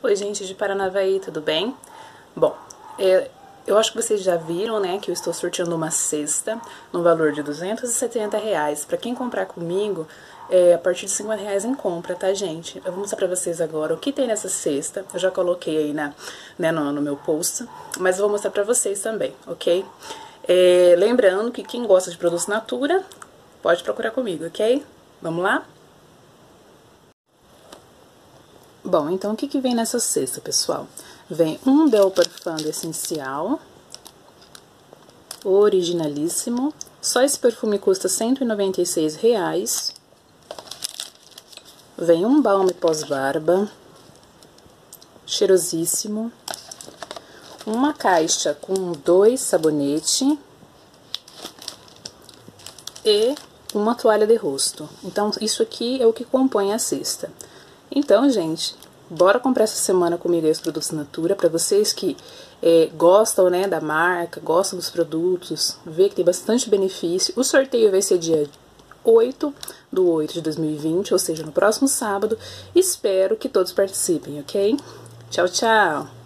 Oi, gente de Paranavaí, tudo bem? Bom, é, eu acho que vocês já viram, né, que eu estou sorteando uma cesta no valor de 270 reais. Pra quem comprar comigo, é, a partir de 50 reais em compra, tá, gente? Eu vou mostrar pra vocês agora o que tem nessa cesta. Eu já coloquei aí na, né, no, no meu post, mas eu vou mostrar pra vocês também, ok? É, lembrando que quem gosta de produtos Natura, pode procurar comigo, ok? Vamos lá? Bom, então o que, que vem nessa cesta, pessoal? Vem um Del Parfum essencial, originalíssimo. Só esse perfume custa 196 reais. Vem um balme pós-barba, cheirosíssimo. Uma caixa com dois sabonetes e uma toalha de rosto. Então, isso aqui é o que compõe a cesta. Então, gente, bora comprar essa semana comigo os produtos Natura para vocês que é, gostam né, da marca, gostam dos produtos, vê que tem bastante benefício. O sorteio vai ser dia 8 do 8 de 2020, ou seja, no próximo sábado. Espero que todos participem, ok? Tchau, tchau!